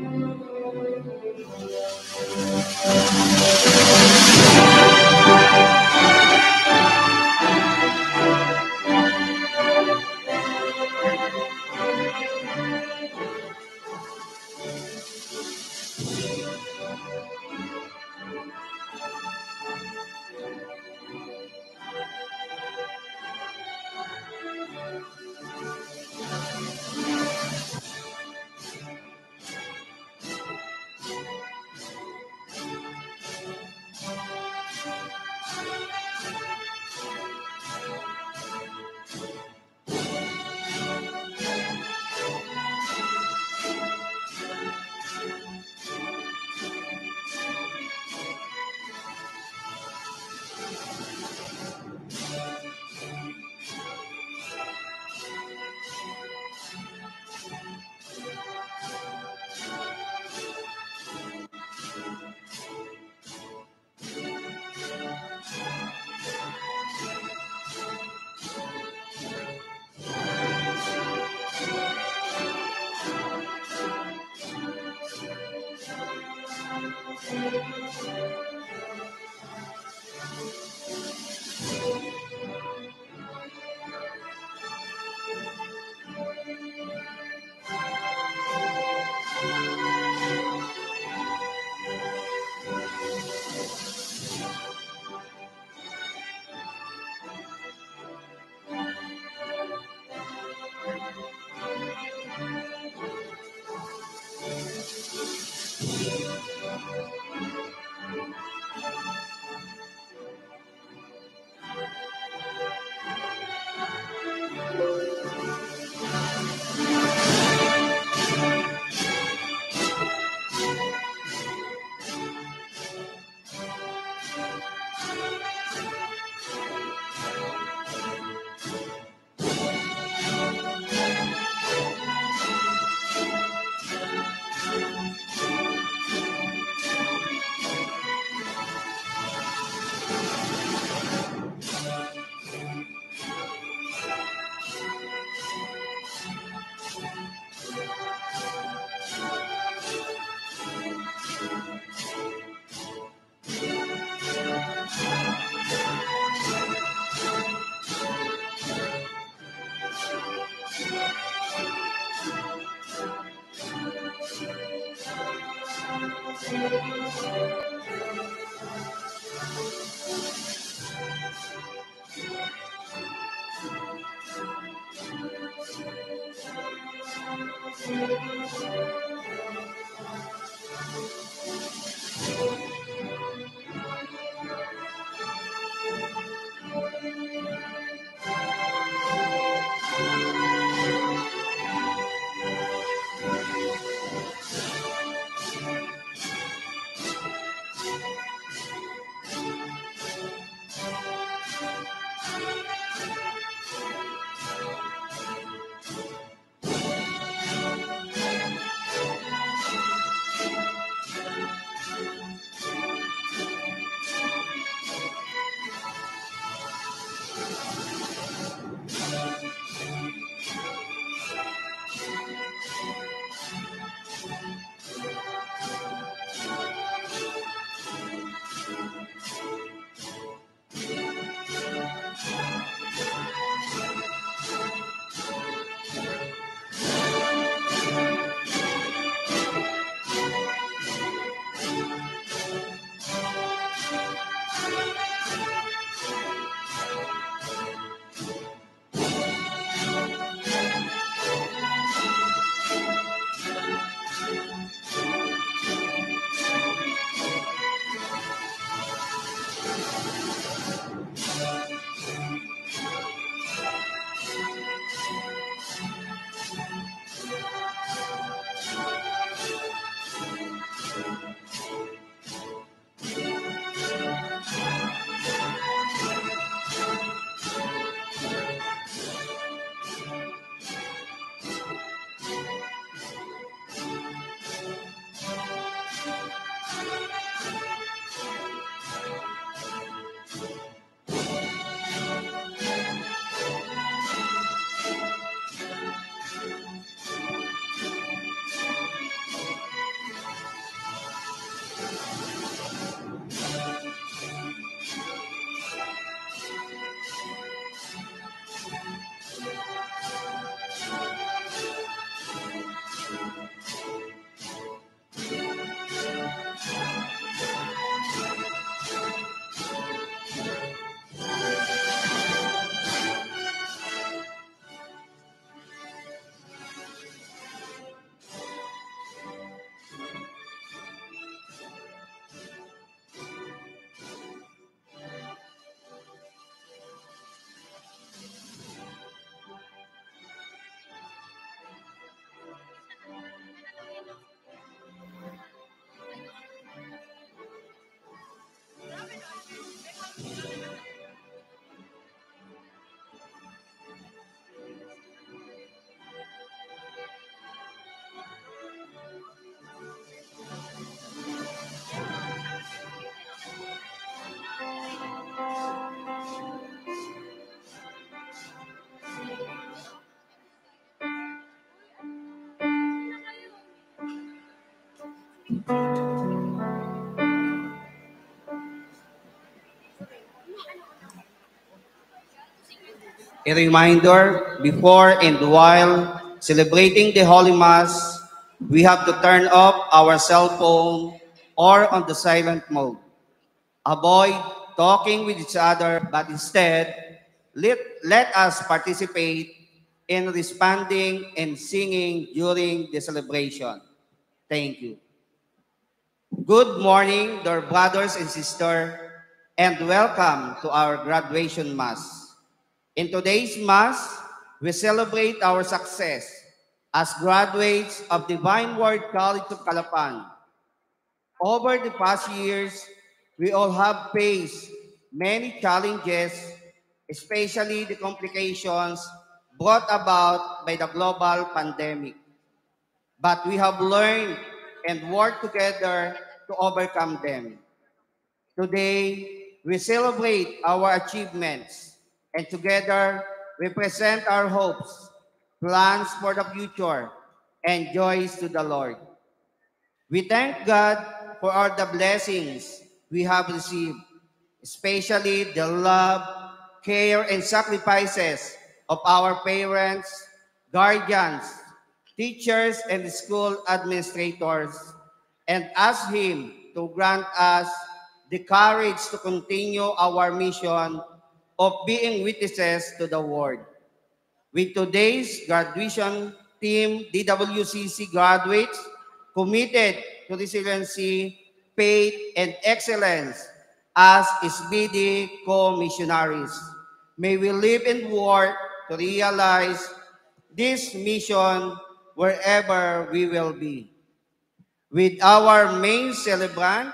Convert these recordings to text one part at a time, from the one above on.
Música A reminder, before and while celebrating the Holy Mass, we have to turn off our cell phone or on the silent mode. Avoid talking with each other, but instead, let, let us participate in responding and singing during the celebration. Thank you. Good morning, dear brothers and sisters, and welcome to our graduation Mass. In today's Mass, we celebrate our success as graduates of Divine Word College of Calapan. Over the past years, we all have faced many challenges, especially the complications brought about by the global pandemic. But we have learned and work together to overcome them. Today, we celebrate our achievements and together we present our hopes, plans for the future, and joys to the Lord. We thank God for all the blessings we have received, especially the love, care, and sacrifices of our parents, guardians, teachers, and school administrators, and ask Him to grant us the courage to continue our mission of being witnesses to the world. With today's graduation Team DWCC graduates committed to resiliency, faith, and excellence as SBD co-missionaries. May we live and work to realize this mission wherever we will be. With our main celebrant,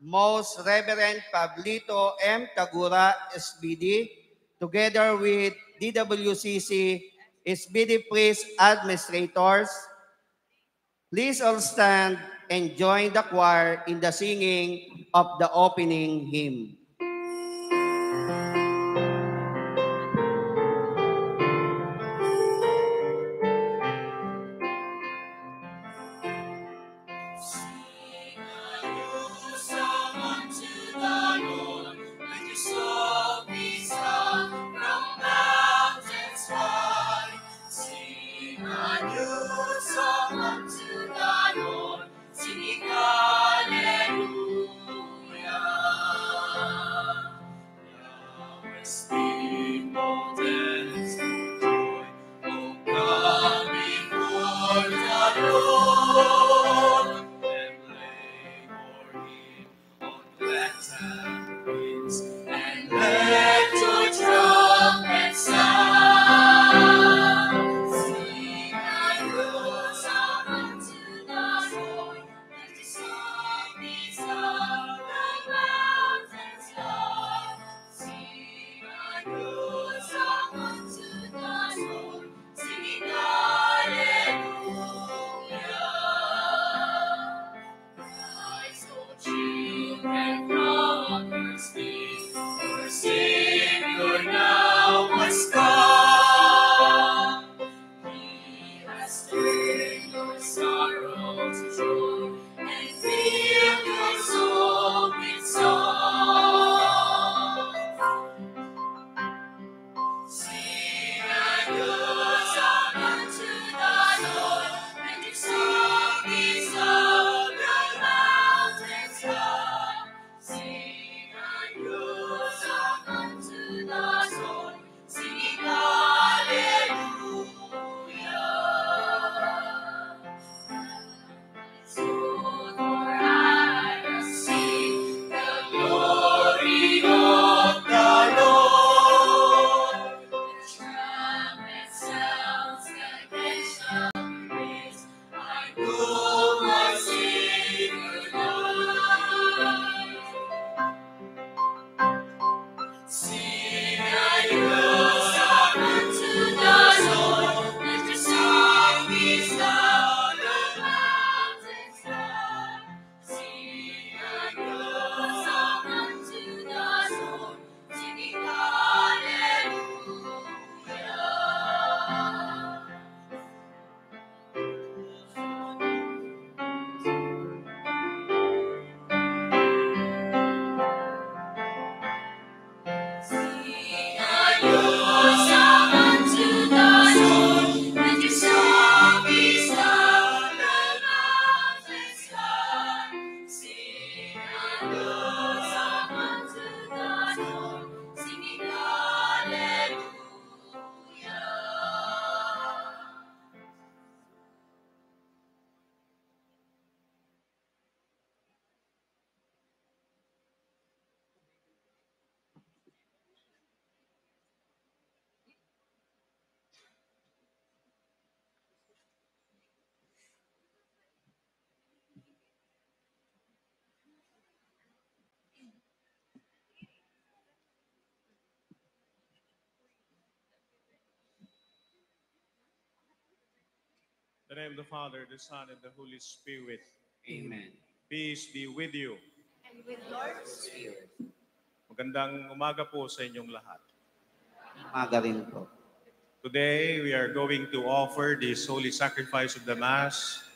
Most Reverend Pablito M. Tagura, SBD, together with DWCC SBD Priest Administrators, please all stand and join the choir in the singing of the opening hymn. The name of the Father, the Son, and the Holy Spirit. Amen. Peace be with you. And with Lord's Spirit. Magandang umaga po sa inyong lahat. Umaga rin po. Today, we are going to offer this holy sacrifice of the Mass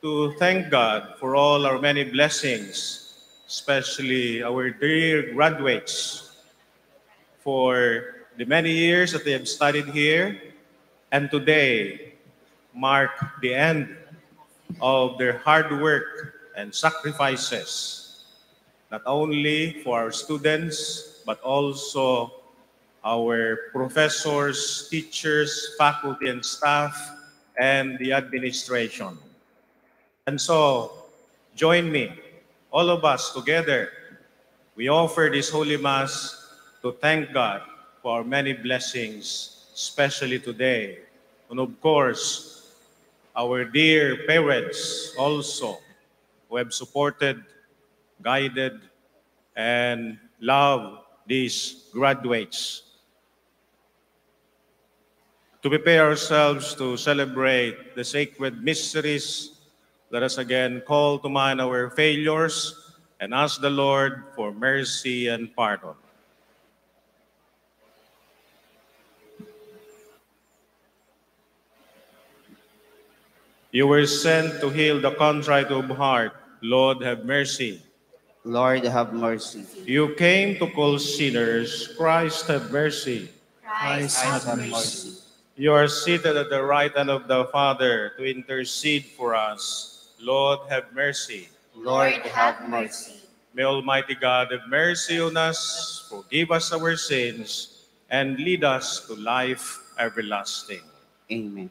to thank God for all our many blessings, especially our dear graduates, for the many years that they have studied here, and today mark the end of their hard work and sacrifices, not only for our students, but also our professors, teachers, faculty, and staff, and the administration. And so, join me, all of us together. We offer this Holy Mass to thank God for our many blessings, especially today. And of course, our dear parents also, who have supported, guided, and loved these graduates. To prepare ourselves to celebrate the sacred mysteries, let us again call to mind our failures and ask the Lord for mercy and pardon. You were sent to heal the contrite of heart. Lord, have mercy. Lord, have mercy. You came to call sinners. Christ, have mercy. Christ, Christ, have have mercy. You are seated at the right hand of the Father to intercede for us. Lord, have mercy. Lord, have mercy. May Almighty God have mercy on us, forgive us our sins, and lead us to life everlasting. Amen.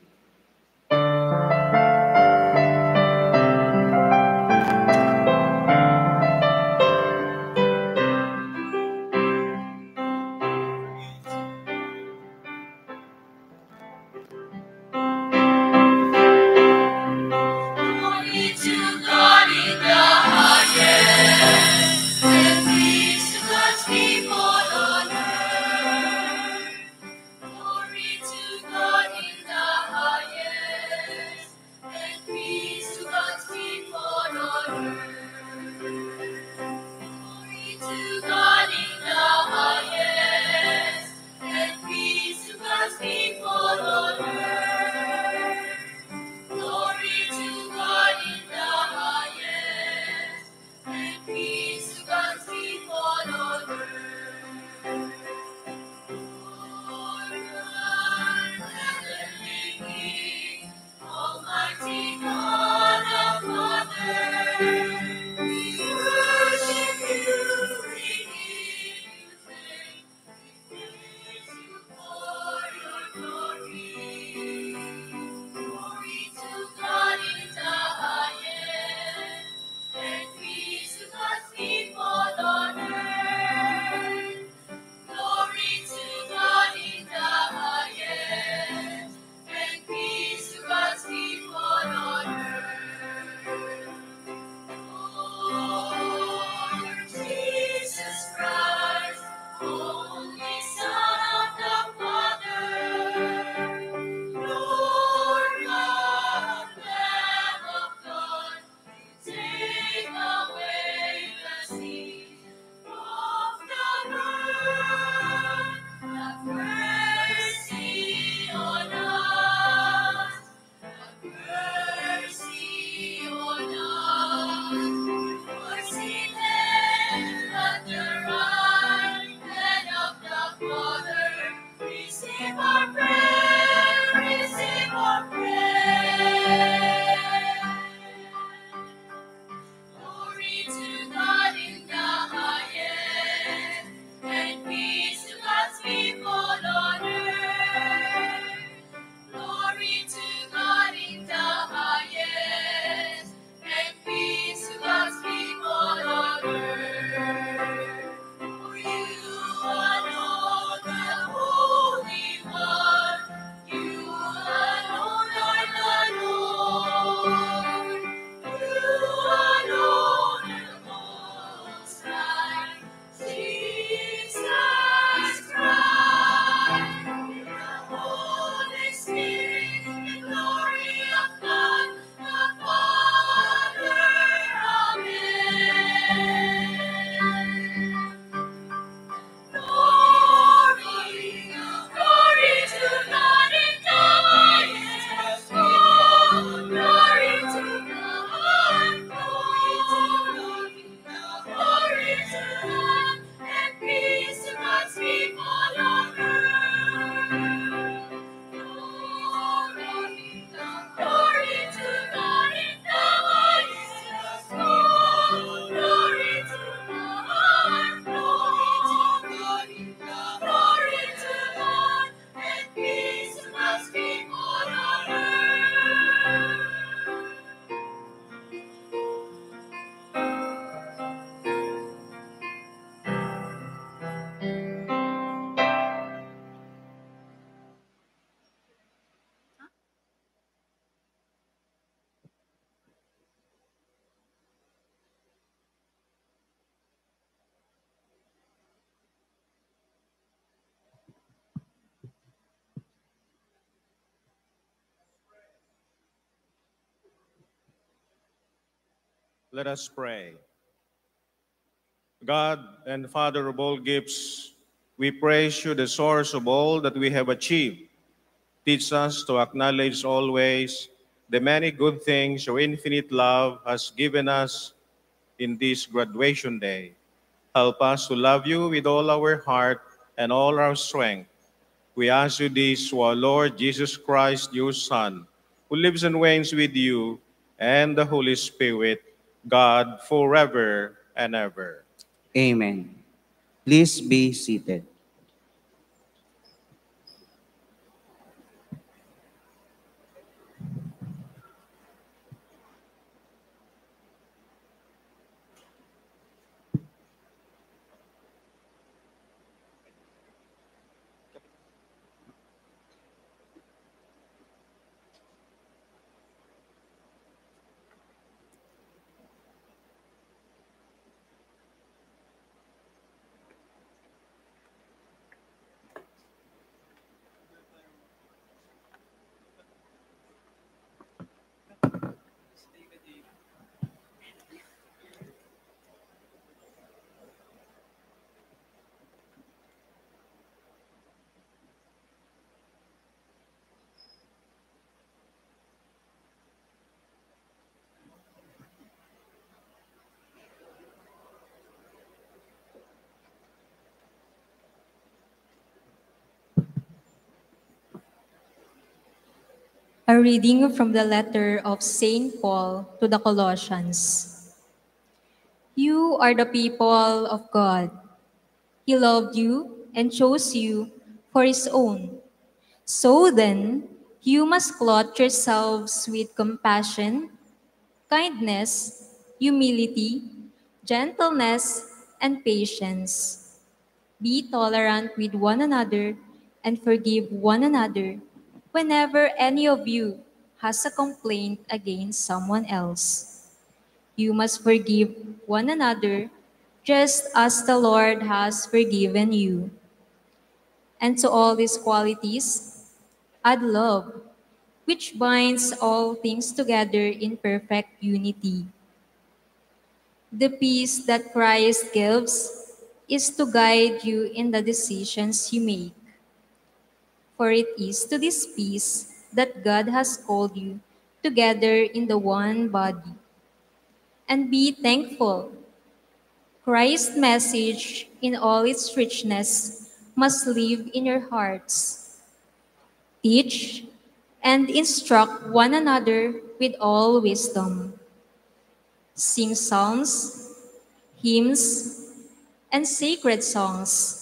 Let us pray. God and Father of all gifts, we praise you, the source of all that we have achieved. Teach us to acknowledge always the many good things your infinite love has given us in this graduation day. Help us to love you with all our heart and all our strength. We ask you this through our Lord Jesus Christ, your Son, who lives and reigns with you and the Holy Spirit, God, forever and ever. Amen. Please be seated. A reading from the letter of St. Paul to the Colossians. You are the people of God. He loved you and chose you for his own. So then, you must clothe yourselves with compassion, kindness, humility, gentleness, and patience. Be tolerant with one another and forgive one another whenever any of you has a complaint against someone else. You must forgive one another just as the Lord has forgiven you. And to all these qualities, add love, which binds all things together in perfect unity. The peace that Christ gives is to guide you in the decisions you make. For it is to this peace that God has called you together in the one body. And be thankful. Christ's message in all its richness must live in your hearts. Teach and instruct one another with all wisdom. Sing psalms, hymns, and sacred songs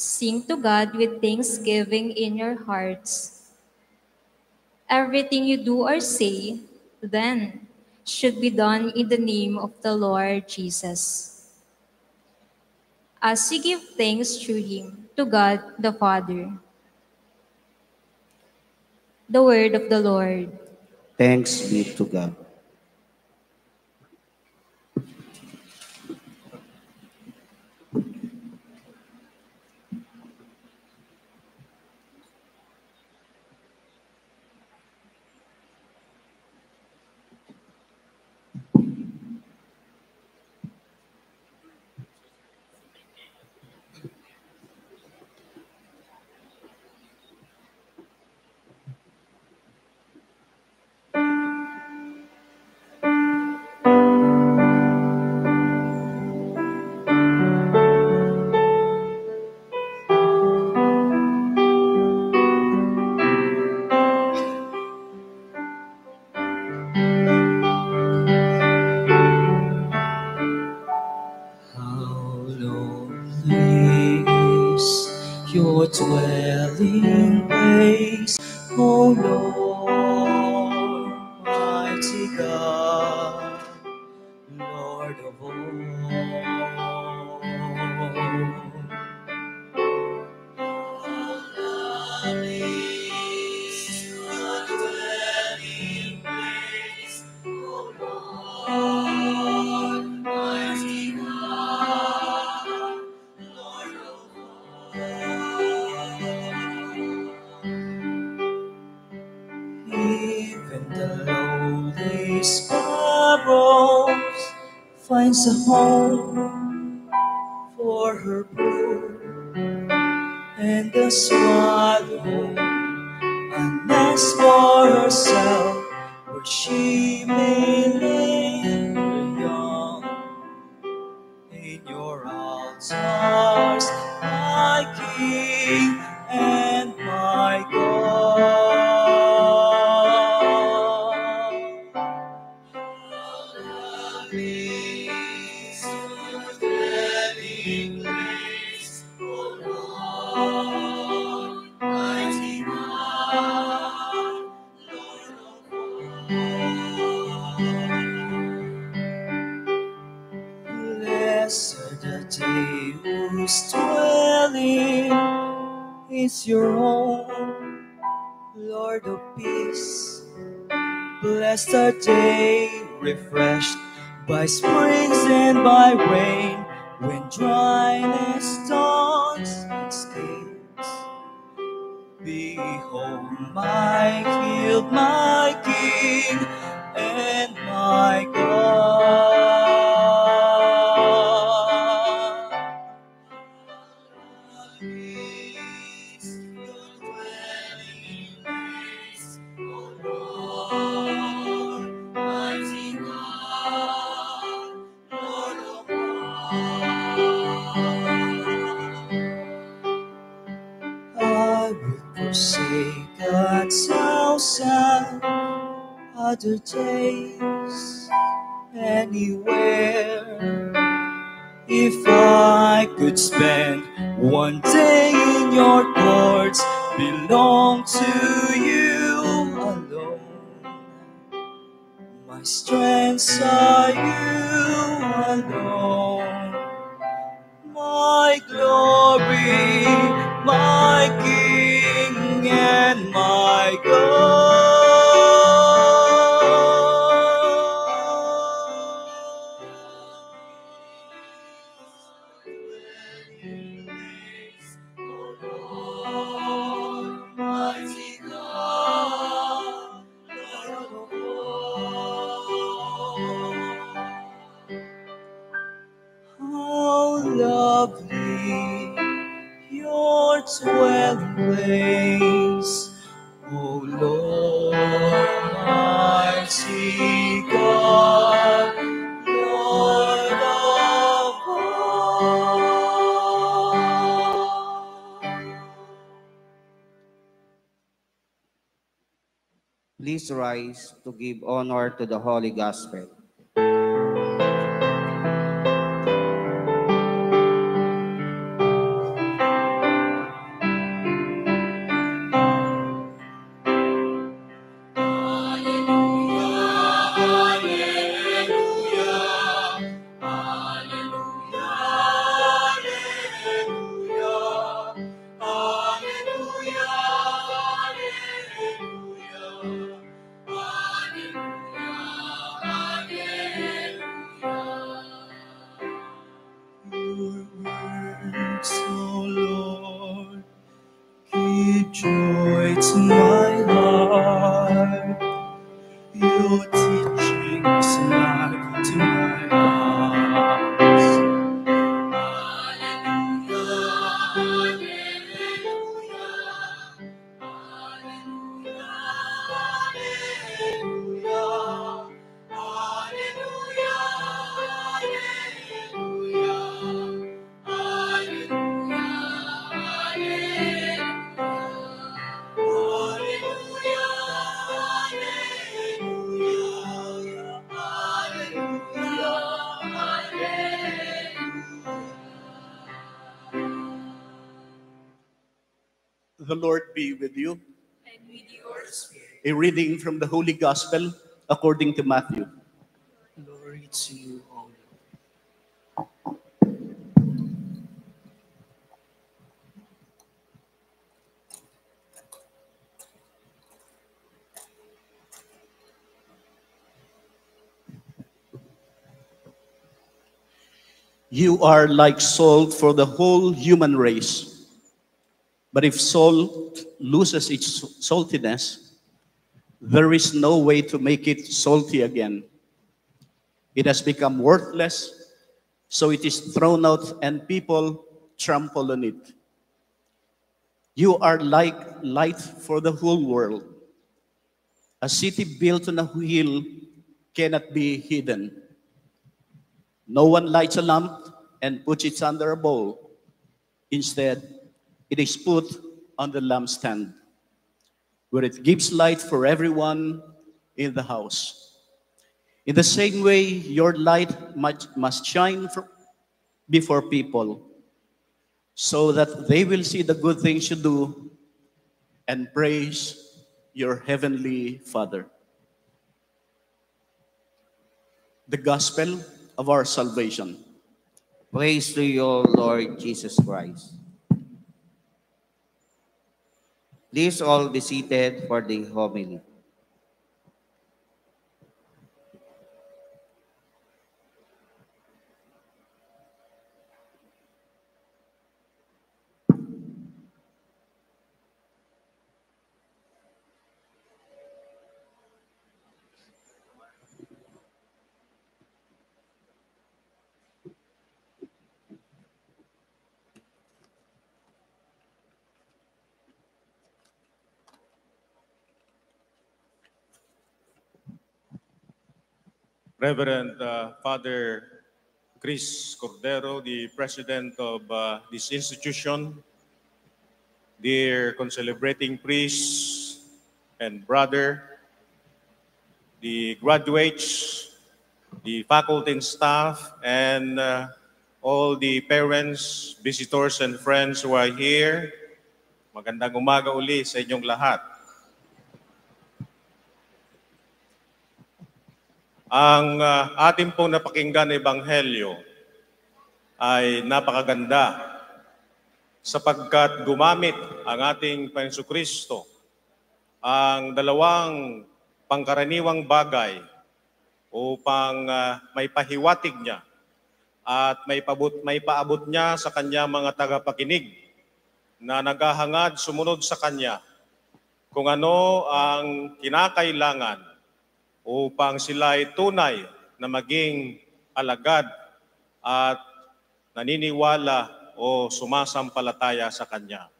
Sing to God with thanksgiving in your hearts. Everything you do or say, then, should be done in the name of the Lord Jesus. As you give thanks through him to God the Father. The word of the Lord. Thanks be to God. Whose dwelling is your home, Lord of peace. Blessed the day refreshed by springs and by rain, when dryness dawns and stains. Behold, my King, my King, and my God. Other days anywhere. If I could spend one day in your courts belong to you alone. My strengths are you alone Rise to give honor to the Holy Gospel. A reading from the Holy Gospel according to Matthew. Glory to you, O Lord. You are like salt for the whole human race. But if salt loses its saltiness, there is no way to make it salty again. It has become worthless So it is thrown out and people trample on it. You are like light for the whole world. A city built on a hill cannot be hidden. No one lights a lamp and puts it under a bowl. Instead, it is put on the lampstand, where it gives light for everyone in the house. In the same way, your light must, must shine for, before people, so that they will see the good things you do and praise your heavenly Father. The gospel of our salvation. Praise to you, Lord Jesus Christ. Please all be seated for the homily. Reverend uh, Father Chris Cordero, the president of uh, this institution, dear concelebrating priests and brother, the graduates, the faculty and staff, and uh, all the parents, visitors, and friends who are here. Magandang umaga uli sa inyong lahat. Ang uh, ating pong napakinggan na ebanghelyo ay napakaganda sapagkat gumamit ang ating Panginoon Kristo ang dalawang pangkaraniwang bagay upang uh, may pahiwatig niya at may, pabot, may paabot niya sa kanya mga tagapakinig na naghahangad sumunod sa kanya kung ano ang kinakailangan upang sila ay tunay na maging alagad at naniniwala o sumasampalataya sa Kanya.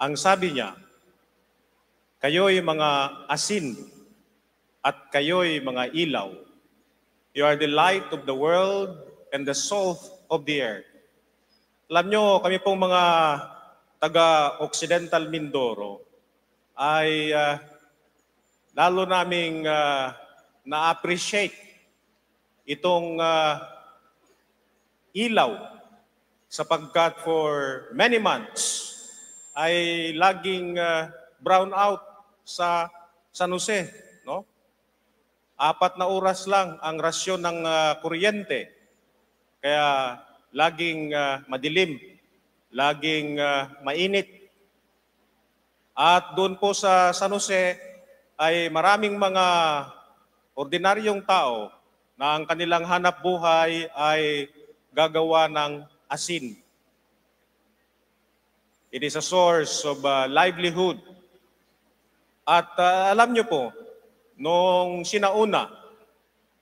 Ang sabi niya, kayo'y mga asin at kayo'y mga ilaw. You are the light of the world and the salt of the earth. Alam nyo, kami pong mga taga-Occidental Mindoro ay uh, lalo naming uh, na-appreciate itong uh, ilaw sapagkat for many months ay laging uh, brown out sa San Jose, no? Apat na oras lang ang rasyon ng uh, kuryente. Kaya laging uh, madilim, laging uh, mainit. At doon po sa San Jose, ay maraming mga ordinaryong tao na ang kanilang hanap buhay ay gagawa ng asin. It is a source of uh, livelihood. At uh, alam nyo po, nung sinauna,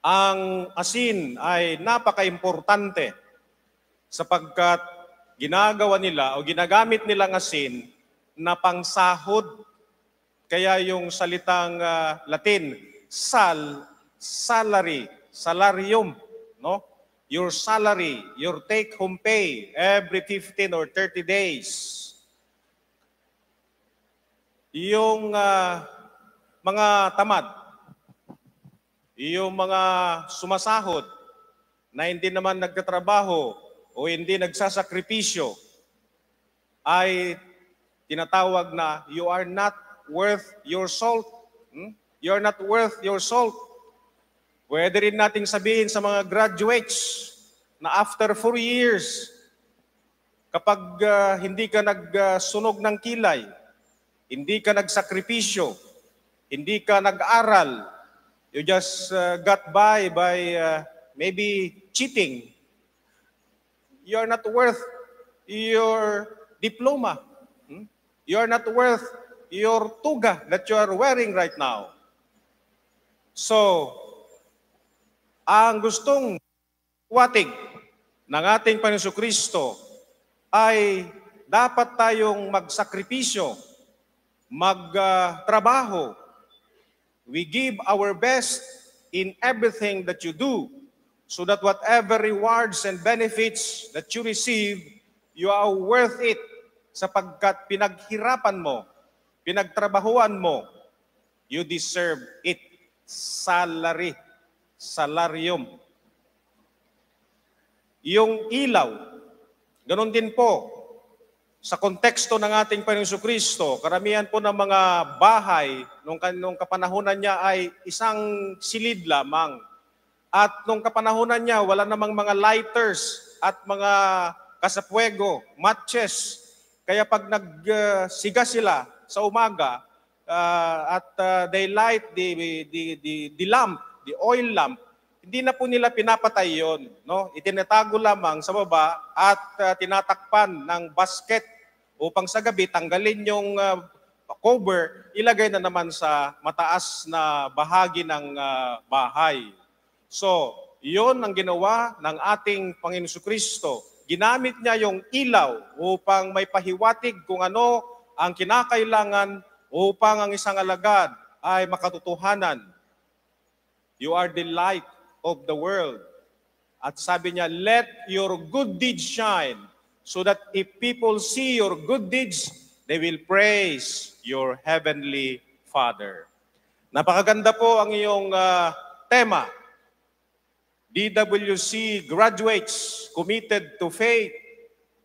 ang asin ay napaka-importante sapagkat ginagawa nila o ginagamit nilang asin na pangsahod kaya yung salitang uh, Latin, sal, salary, salarium, no? Your salary, your take-home pay every 15 or 30 days. Yung uh, mga tamad, yung mga sumasahod na hindi naman nagtatrabaho o hindi nagsasakripisyo ay tinatawag na you are not worth your salt. Hmm? You're not worth your salt. Pwede rin nating sabihin sa mga graduates na after four years, kapag uh, hindi ka nagsunog uh, ng kilay, hindi ka nagsakripisyo, hindi ka nag-aral, you just uh, got by by uh, maybe cheating, you're not worth your diploma. Hmm? You're not worth your tuga that you are wearing right now. So, ang gustong watig ng ating Panginoon Kristo ay dapat tayong magsakripisyo, magtrabaho. We give our best in everything that you do so that whatever rewards and benefits that you receive, you are worth it sapagkat pinaghirapan mo, pinagtrabahuan mo, you deserve it. Salary, salaryum. Yung ilaw, ganun din po, sa konteksto ng ating Panginoon Kristo, karamihan po ng mga bahay nung, nung kapanahunan niya ay isang silid lamang. At nung kapanahunan niya, wala namang mga lighters at mga kasapwego, matches. Kaya pag nagsiga sila sa umaga uh, at uh, they light the, the, the, the lamp, the oil lamp, hindi na po nila pinapatay yon, no? Itinatago lamang sa baba at uh, tinatakpan ng basket upang sa gabi tanggalin yung uh, cover, ilagay na naman sa mataas na bahagi ng uh, bahay. So, yon ang ginawa ng ating Panginoon Kristo. Ginamit niya yung ilaw upang may pahiwatig kung ano ang kinakailangan upang ang isang alagad ay makatotohanan. You are the light of the world. At sabi niya, let your good deeds shine so that if people see your good deeds, they will praise your heavenly Father. Napakaganda po ang iyong uh, tema. DWC graduates committed to faith,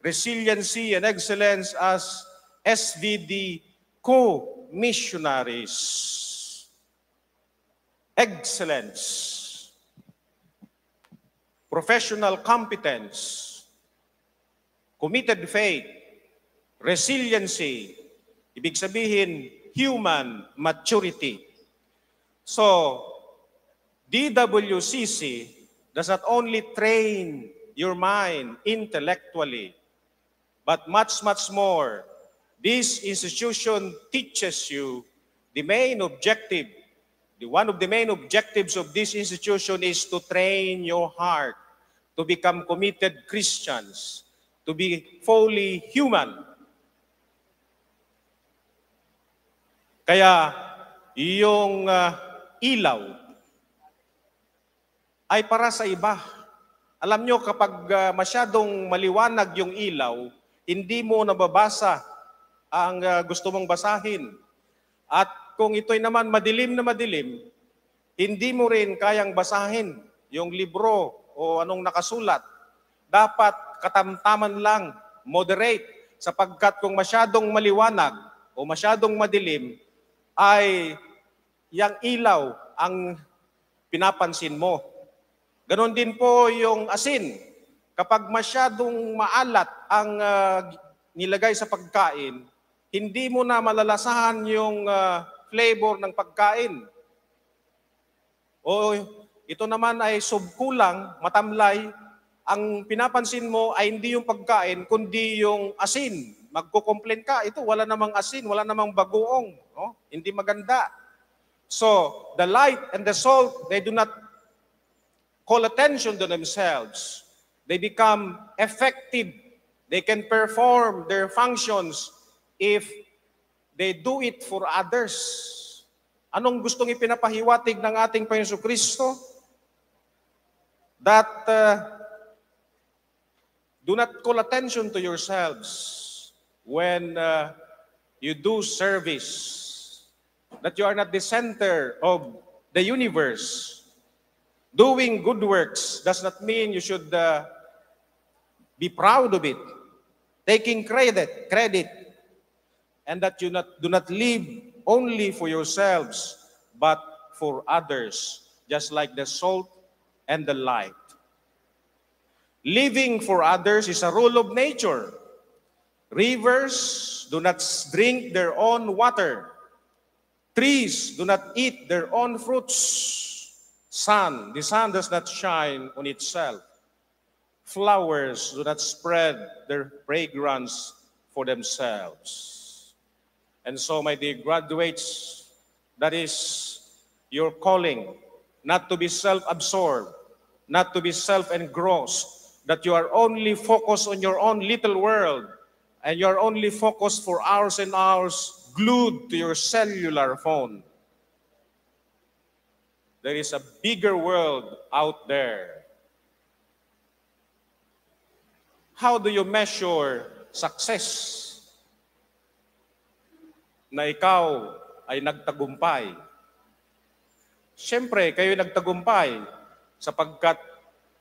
resiliency, and excellence as SVD co-missionaries. Excellence, professional competence, committed faith, resiliency, ibig sabihin, human maturity. So, DWCC does not only train your mind intellectually, but much, much more. This institution teaches you the main objective. The one of the main objectives of this institution is to train your heart to become committed Christians, to be fully human. Kaya yung uh, ilaw ay para sa iba. Alam nyo, kapag uh, masyadong maliwanag yung ilaw, hindi mo nababasa ang uh, gusto mong basahin. At kung ito'y naman madilim na madilim, hindi mo rin kayang basahin yung libro o anong nakasulat. Dapat katamtaman lang, moderate, sapagkat kung masyadong maliwanag o masyadong madilim, ay yang ilaw ang pinapansin mo. Ganon din po yung asin. Kapag masyadong maalat ang uh, nilagay sa pagkain, hindi mo na malalasahan yung uh, flavor ng pagkain. O ito naman ay subkulang, matamlay, ang pinapansin mo ay hindi yung pagkain, kundi yung asin. Magko-complain ka, ito wala namang asin, wala namang bagoong. No? Hindi maganda. So, the light and the salt, they do not call attention to themselves. They become effective. They can perform their functions if they do it for others. Anong gustong ipinapahiwatig ng ating Panginoon Kristo? That uh, do not call attention to yourselves when uh, you do service. That you are not the center of the universe. Doing good works does not mean you should uh, be proud of it, taking credit, credit, and that you not, do not live only for yourselves, but for others, just like the salt and the light. Living for others is a rule of nature. Rivers do not drink their own water. Trees do not eat their own fruits. Sun, the sun does not shine on itself. Flowers do not spread their fragrance for themselves. And so, my dear graduates, that is your calling, not to be self absorbed, not to be self engrossed, that you are only focused on your own little world and you are only focused for hours and hours glued to your cellular phone. There is a bigger world out there. How do you measure success? Na ikaw ay nagtagumpay. Siyempre, kayo nagtagumpay sapagkat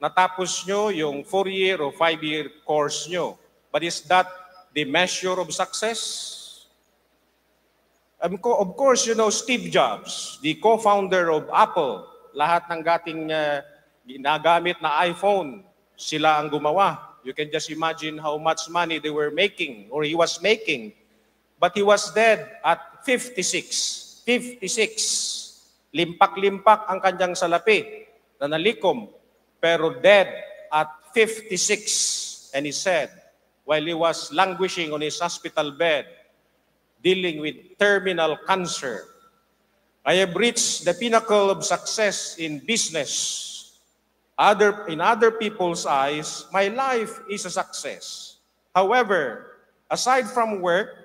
natapos nyo yung four-year o five-year course nyo. But is that the measure of success? Of course, you know Steve Jobs, the co-founder of Apple. Lahat ng gating uh, ginagamit na iPhone, sila ang gumawa. You can just imagine how much money they were making or he was making. But he was dead at 56. 56. Limpak-limpak ang kanyang salapi na nalikom, pero dead at 56. And he said, while he was languishing on his hospital bed, dealing with terminal cancer, I have reached the pinnacle of success in business. Other, in other people's eyes, my life is a success. However, aside from work,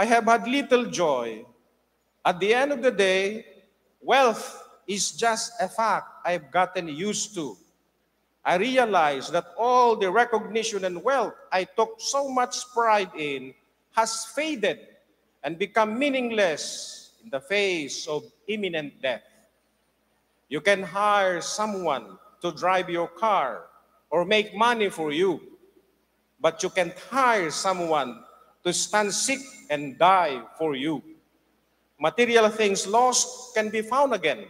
I have had little joy. At the end of the day, wealth is just a fact I've gotten used to. I realize that all the recognition and wealth I took so much pride in has faded and become meaningless in the face of imminent death. You can hire someone to drive your car or make money for you, but you can't hire someone to stand sick and die for you. Material things lost can be found again,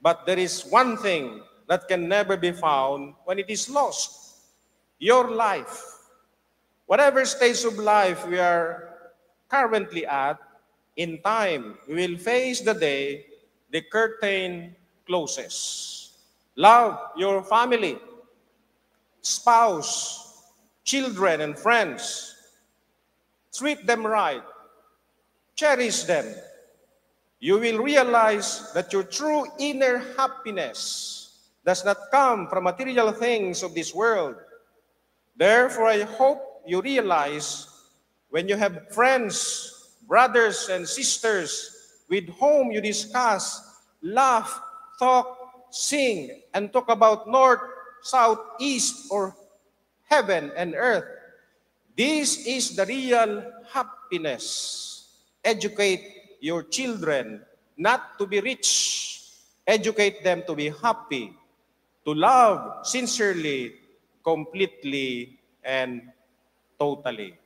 but there is one thing that can never be found when it is lost your life. Whatever stage of life we are currently at, in time, we will face the day the curtain closes. Love your family, spouse, children, and friends. Treat them right. Cherish them. You will realize that your true inner happiness does not come from material things of this world. Therefore, I hope you realize when you have friends, brothers, and sisters with whom you discuss, laugh, talk, sing, and talk about north, south, east, or heaven and earth. This is the real happiness. Educate your children not to be rich, educate them to be happy, to love sincerely, completely, and totally.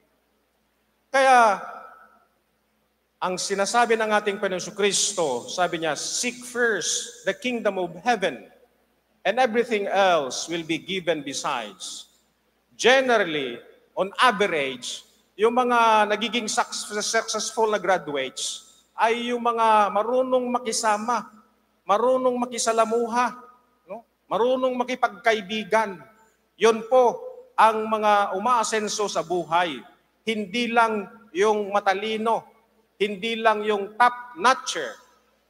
Kaya, ang sinasabi ng ating Panginoon Kristo, sabi niya, seek first the kingdom of heaven, and everything else will be given besides. Generally, on average, yung mga nagiging suc- successful na graduates ay yung mga marunong makisama, marunong makisalamuha, no? marunong makipagkaibigan. Yun po ang mga umaasenso sa buhay. Hindi lang yung matalino, hindi lang yung top-notcher.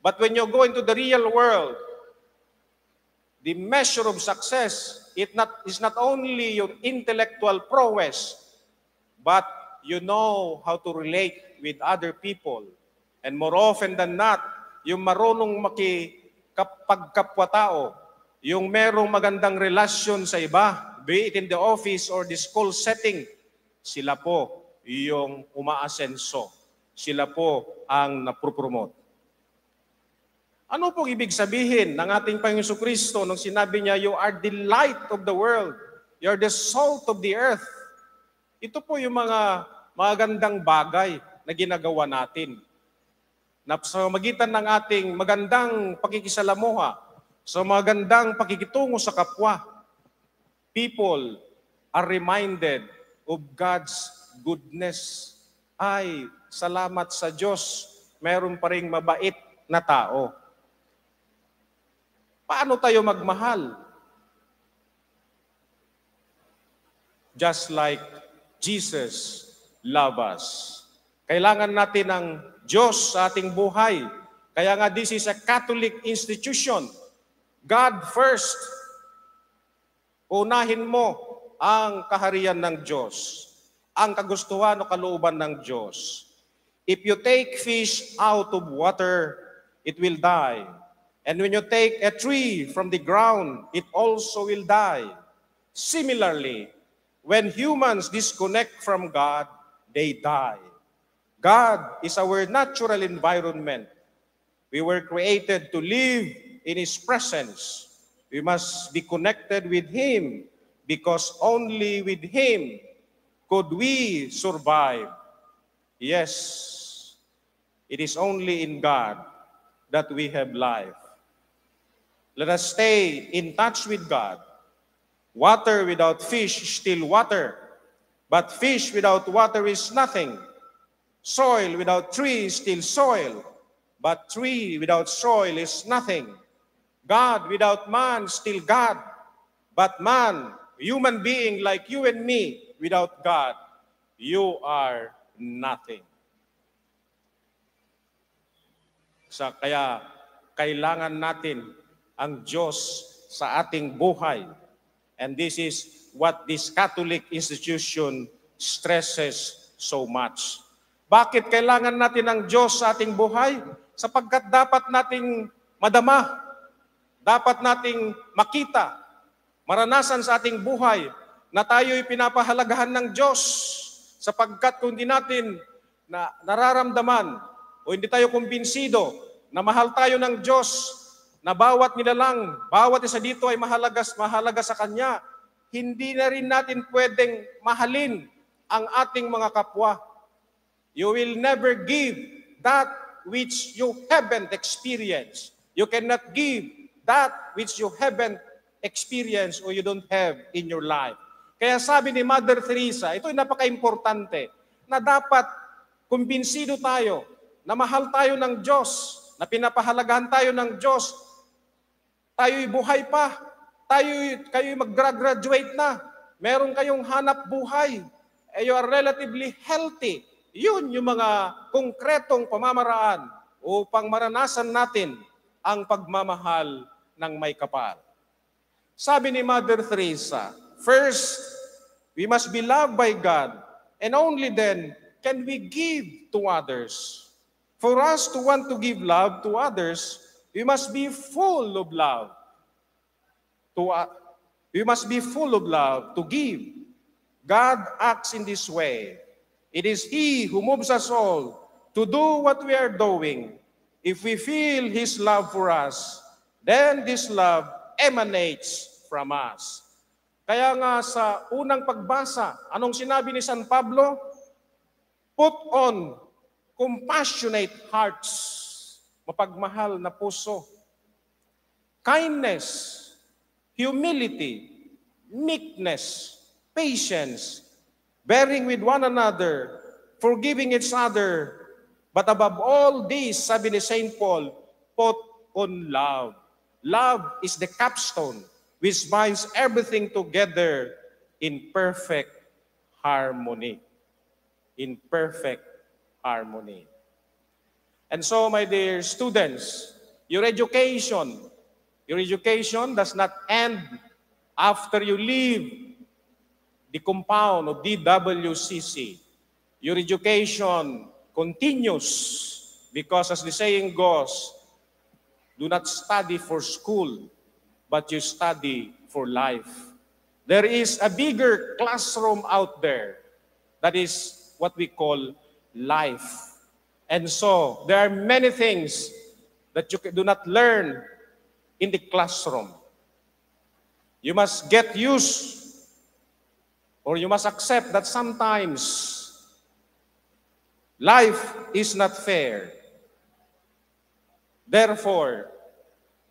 But when you go into the real world, the measure of success it not, is not only your intellectual prowess, but you know how to relate with other people. And more often than not, yung marunong makikapagkapwa-tao, yung merong magandang relasyon sa iba, be it in the office or the school setting, sila po yung umaasenso. Sila po ang napropromote. Ano pong ibig sabihin ng ating Panginoon Kristo nung sinabi niya, You are the light of the world. You are the salt of the earth. Ito po yung mga magandang bagay na ginagawa natin. Na sa magitan ng ating magandang pakikisalamuha, sa magandang pakikitungo sa kapwa, people are reminded of God's goodness. Ay, salamat sa Diyos, meron pa rin mabait na tao. Paano tayo magmahal? Just like Jesus love us. Kailangan natin ng Diyos sa ating buhay. Kaya nga this is a Catholic institution. God first. Unahin mo ang kaharian ng Diyos, ang kagustuhan o kalooban ng Diyos. If you take fish out of water, it will die. And when you take a tree from the ground, it also will die. Similarly, when humans disconnect from God, they die. God is our natural environment. We were created to live in His presence. We must be connected with Him because only with Him could we survive. Yes, it is only in God that we have life. Let us stay in touch with God. Water without fish is still water, but fish without water is nothing. Soil without tree is still soil, but tree without soil is nothing. God without man is still God, but man, human being like you and me, without God, you are nothing. Sa kaya kailangan natin ang Diyos sa ating buhay. And this is what this Catholic institution stresses so much. Bakit kailangan natin ang Diyos sa ating buhay? Sapagkat dapat nating madama, dapat nating makita, maranasan sa ating buhay na tayo'y pinapahalagahan ng Diyos sapagkat kung hindi natin na nararamdaman o hindi tayo kumbinsido na mahal tayo ng Diyos, na bawat nilalang, bawat isa dito ay mahalaga, mahalaga sa Kanya, hindi na rin natin pwedeng mahalin ang ating mga kapwa. You will never give that which you haven't experienced. You cannot give that which you haven't experienced or you don't have in your life. Kaya sabi ni Mother Teresa, ito ay napaka-importante, na dapat kumbinsido tayo na mahal tayo ng Diyos, na pinapahalagahan tayo ng Diyos, tayo'y buhay pa, tayo'y, kayo'y mag-graduate na, meron kayong hanap buhay, eh, you are relatively healthy. Yun yung mga konkretong pamamaraan upang maranasan natin ang pagmamahal ng may kapal. Sabi ni Mother Teresa, first, we must be loved by God, and only then can we give to others. For us to want to give love to others, we must be full of love. To, uh, we must be full of love to give. God acts in this way. It is He who moves us all to do what we are doing. If we feel His love for us, then this love emanates from us. Kaya nga sa unang pagbasa, anong sinabi ni San Pablo? Put on compassionate hearts, mapagmahal na puso, kindness, humility, meekness, patience, bearing with one another, forgiving each other, but above all this, sabi ni St. Paul, put on love. Love is the capstone which binds everything together in perfect harmony. In perfect harmony. And so, my dear students, your education, your education does not end after you leave the compound of DWCC. Your education continues because, as the saying goes, do not study for school, but you study for life. There is a bigger classroom out there that is what we call life. And so, there are many things that you do not learn in the classroom. You must get used or you must accept that sometimes life is not fair. Therefore,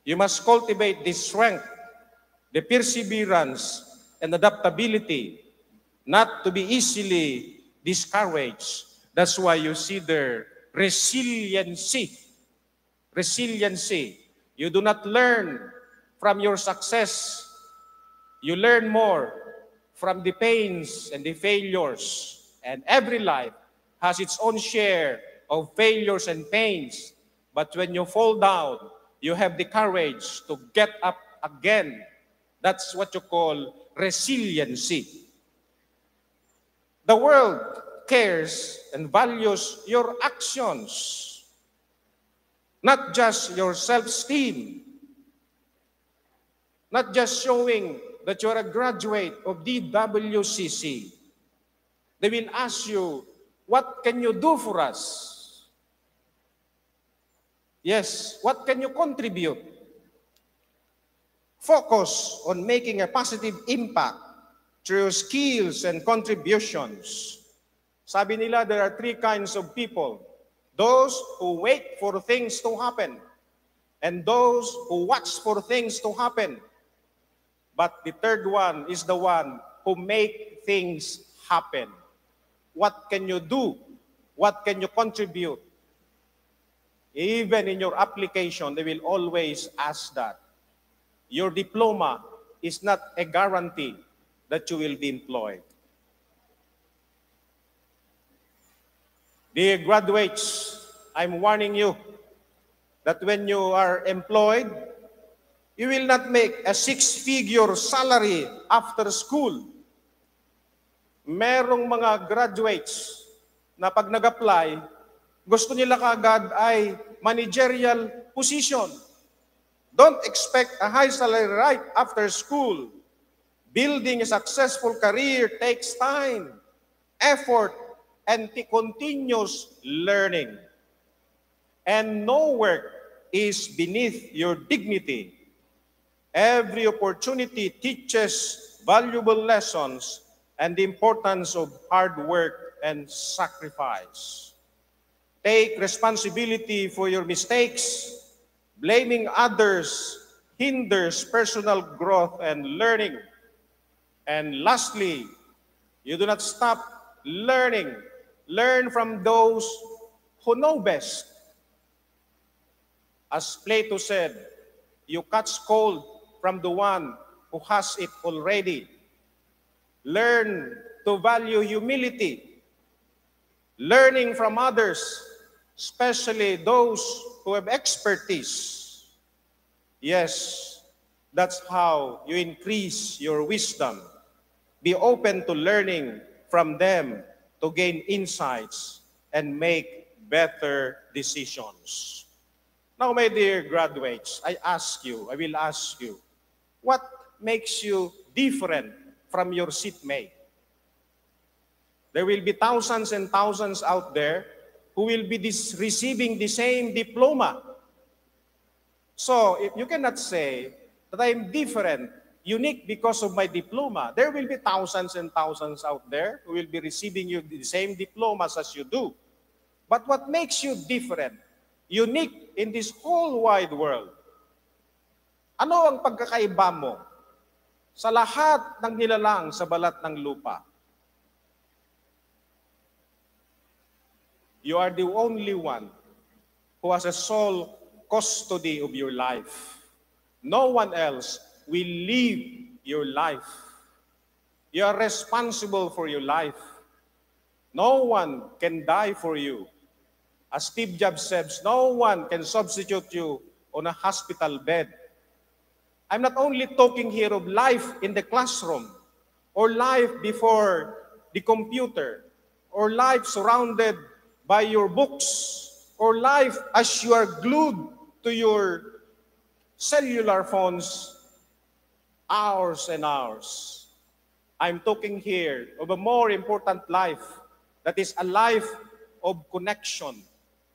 you must cultivate the strength, the perseverance, and adaptability, not to be easily discouraged. That's why you see their resiliency. Resiliency. You do not learn from your success. You learn more from the pains and the failures. And every life has its own share of failures and pains. But when you fall down, you have the courage to get up again That's what you call resiliency. The world cares and values your actions, not just your self-esteem, not just showing that you're a graduate of DWCC. They will ask you, what can you do for us? Yes, what can you contribute? Focus on making a positive impact through your skills and contributions. Sabi nila, there are three kinds of people. Those who wait for things to happen, and those who watch for things to happen. But the third one is the one who make things happen. What can you do? What can you contribute? Even in your application, they will always ask that. Your diploma is not a guarantee that you will be employed. Dear graduates, I'm warning you that when you are employed, you will not make a six-figure salary after school. Merong mga graduates na pag nag-apply, gusto nila kagad ay managerial position. Don't expect a high salary right after school. Building a successful career takes time, effort, and continuous learning. And no work is beneath your dignity. Every opportunity teaches valuable lessons and the importance of hard work and sacrifice. Take responsibility for your mistakes. Blaming others hinders personal growth and learning. And lastly, you do not stop learning. Learn from those who know best. As Plato said, you catch cold from the one who has it already. Learn to value humility. Learning from others, especially those who have expertise. Yes, that's how you increase your wisdom. Be open to learning from them to gain insights and make better decisions. Now, my dear graduates, I ask you, I will ask you, what makes you different from your seatmate? There will be thousands and thousands out there who will be receiving the same diploma. So, if you cannot say that I am different, unique because of my diploma, there will be thousands and thousands out there who will be receiving you the same diplomas as you do. But what makes you different, unique in this whole wide world? Ano ang pagkakaiba mo sa lahat ng nilalang sa balat ng lupa? You are the only one who has a sole custody of your life. No one else will live your life. You are responsible for your life. No one can die for you. As Steve Jobs says, no one can substitute you on a hospital bed. I'm not only talking here of life in the classroom or life before the computer or life surrounded by your books or life as you are glued to your cellular phones hours and hours. I'm talking here of a more important life that is a life of connection,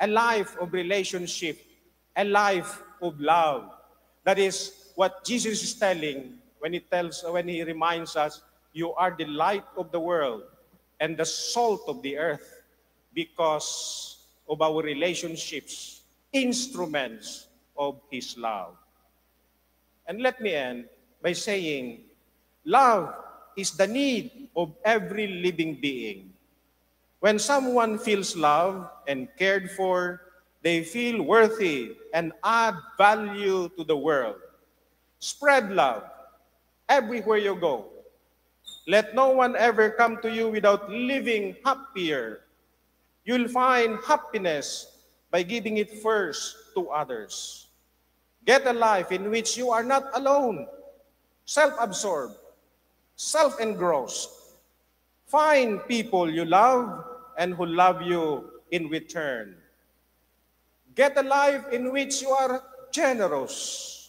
a life of relationship, a life of love. That is what Jesus is telling when he tells when he reminds us you are the light of the world and the salt of the earth because of our relationships, instruments of his love. And let me end by saying, love is the need of every living being. When someone feels loved and cared for, they feel worthy and add value to the world. Spread love everywhere you go. Let no one ever come to you without living happier. You'll find happiness by giving it first to others. Get a life in which you are not alone. Self-absorbed, self-engrossed. Find people you love and who love you in return. Get a life in which you are generous.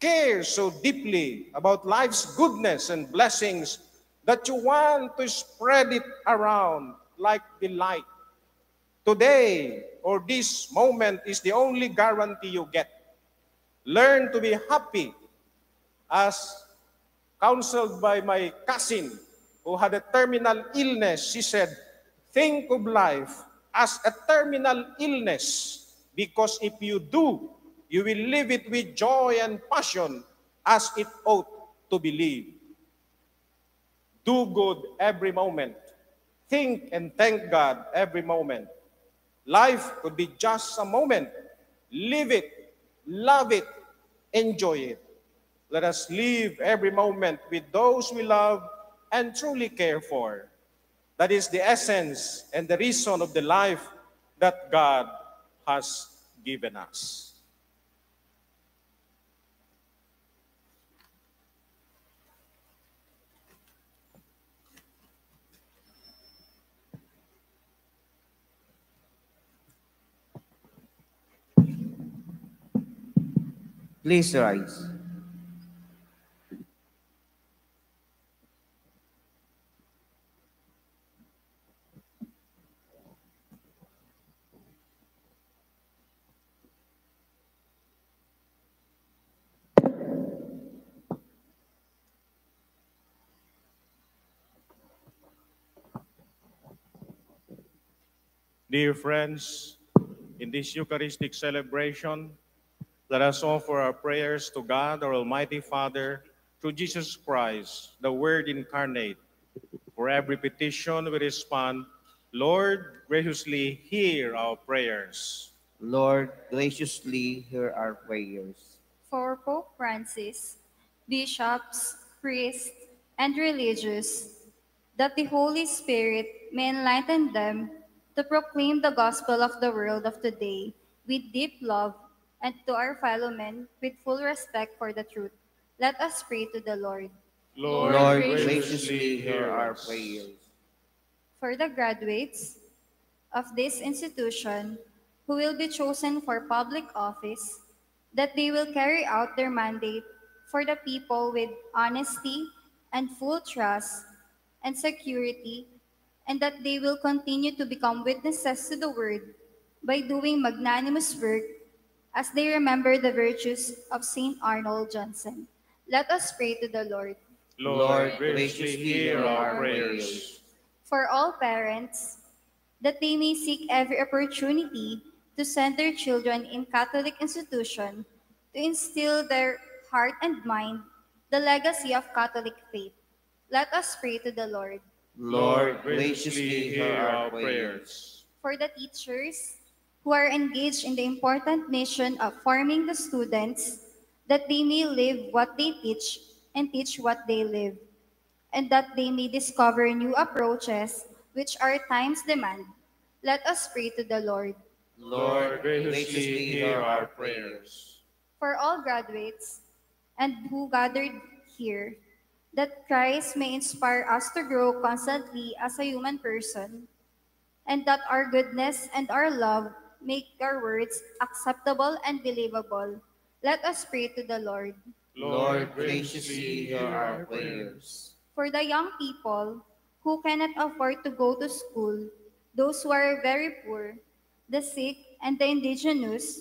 Care so deeply about life's goodness and blessings that you want to spread it around like the light. Today or this moment is the only guarantee you get. Learn to be happy as counseled by my cousin who had a terminal illness. She said, think of life as a terminal illness because if you do, you will live it with joy and passion as it ought to be lived. Do good every moment. Think and thank God every moment. Life could be just a moment. Live it, love it, enjoy it. Let us live every moment with those we love and truly care for. That is the essence and the reason of the life that God has given us. Please rise. Dear friends, in this Eucharistic celebration, let us offer our prayers to God, our Almighty Father, through Jesus Christ, the Word incarnate. For every petition we respond, Lord, graciously hear our prayers. Lord, graciously hear our prayers. for Pope Francis, bishops, priests, and religious, that the Holy Spirit may enlighten them to proclaim the gospel of the world of today with deep love and to our fellow men with full respect for the truth. Let us pray to the Lord. Lord, Lord, graciously graciously hear our prayers. For the graduates of this institution who will be chosen for public office, that they will carry out their mandate for the people with honesty and full trust and security, and that they will continue to become witnesses to the word by doing magnanimous work as they remember the virtues of St. Arnold Johnson. Let us pray to the Lord. Lord, graciously hear our prayers. for all parents that they may seek every opportunity to send their children in Catholic institution to instill their heart and mind the legacy of Catholic faith. Let us pray to the Lord. Lord, graciously hear our prayers. For the teachers who are engaged in the important mission of forming the students that they may live what they teach and teach what they live, and that they may discover new approaches which our times demand. Let us pray to the Lord. Lord, graciously hear our prayers. For all graduates and who gathered here, that Christ may inspire us to grow constantly as a human person, and that our goodness and our love make our words acceptable and believable. Let us pray to the Lord. Lord, graciously hear our prayers. For the young people who cannot afford to go to school, those who are very poor, the sick and the indigenous,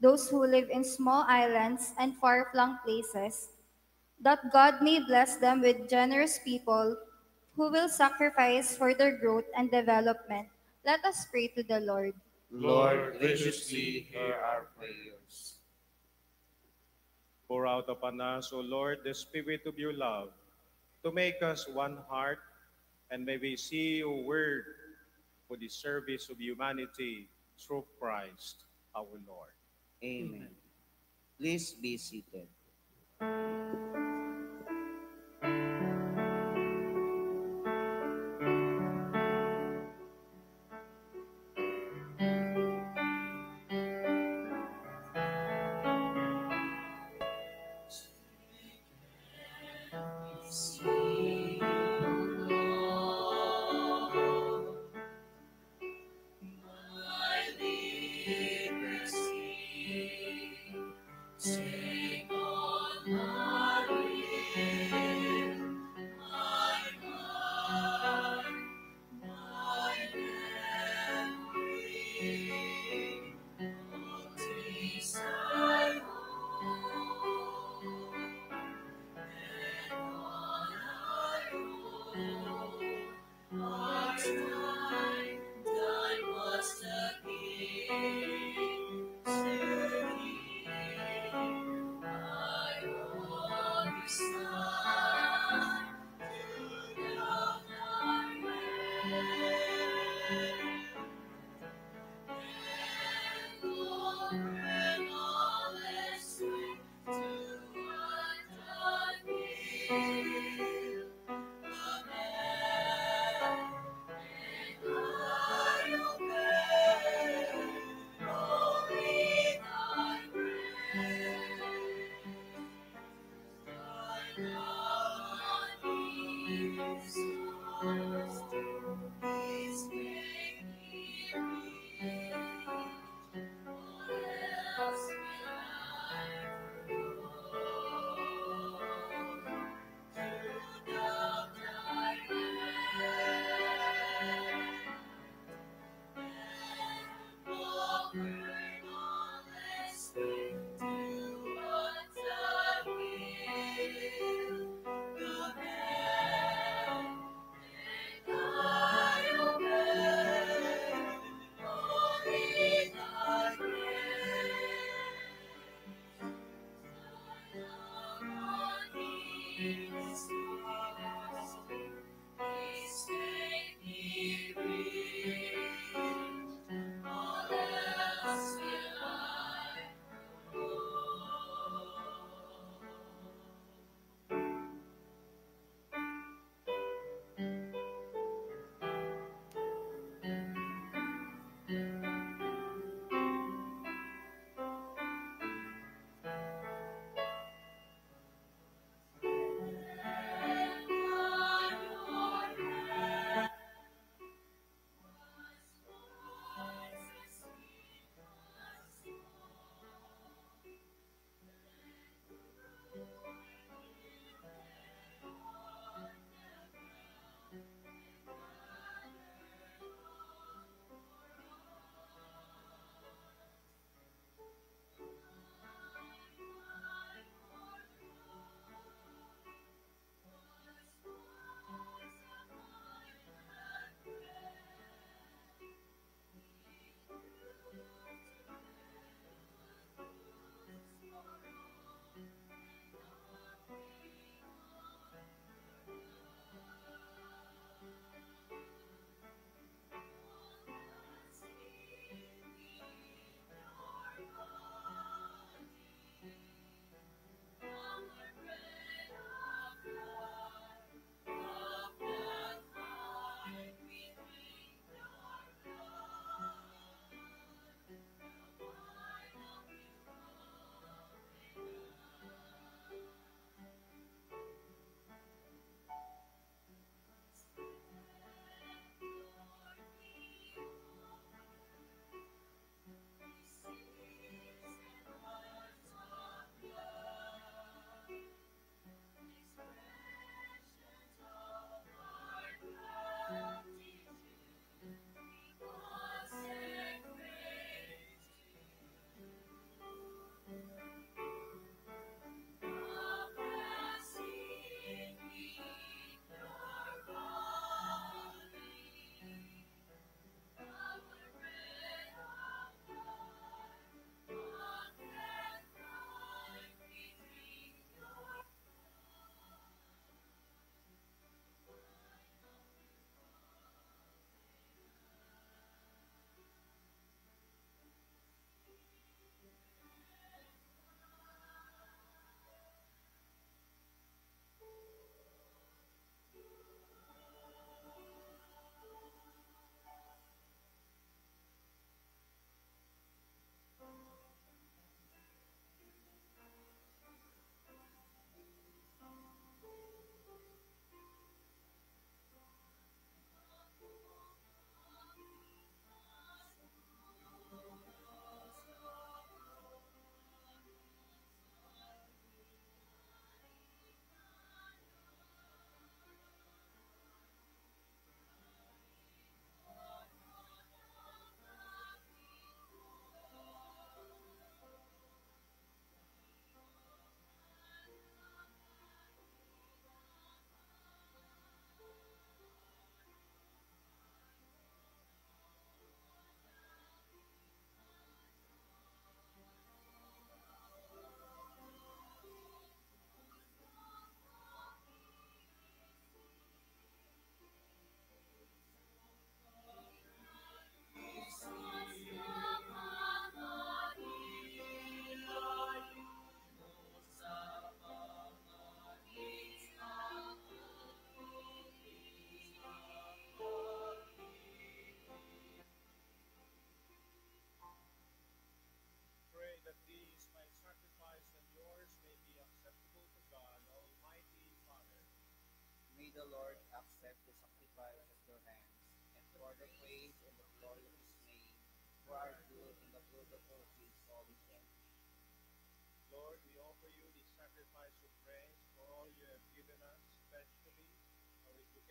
those who live in small islands and far-flung places, that God may bless them with generous people who will sacrifice for their growth and development. Let us pray to the Lord. Lord, graciously hear our prayers. Pour out upon us, O Lord, the Spirit of your love, to make us one heart, and may we see your word for the service of humanity through Christ our Lord. Amen. Please be seated.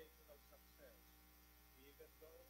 Educational success, even though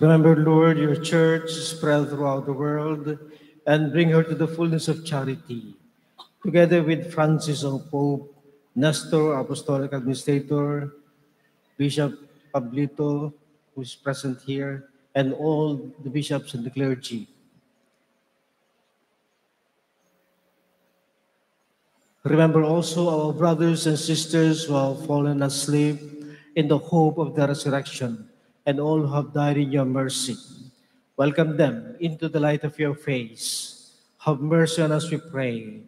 Remember, Lord, your church spread throughout the world and bring her to the fullness of charity. Together with Francis, our Pope, Nestor, Apostolic Administrator, Bishop Pablito, who is present here, and all the bishops and the clergy. Remember also our brothers and sisters who have fallen asleep in the hope of the resurrection, and all who have died in your mercy. Welcome them into the light of your face. Have mercy on us, we pray,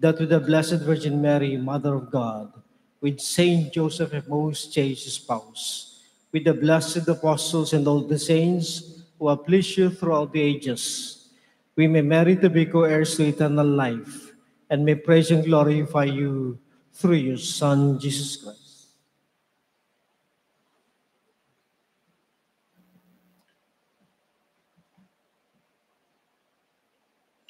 that with the Blessed Virgin Mary, Mother of God, with Saint Joseph, a most chaste spouse, with the blessed apostles and all the saints who have pleased you throughout the ages, we may merit to be co-heirs to eternal life, and may praise and glorify you through your Son, Jesus Christ.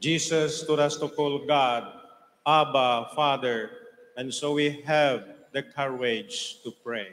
Jesus told us to call God Abba, Father, and so we have the courage to pray.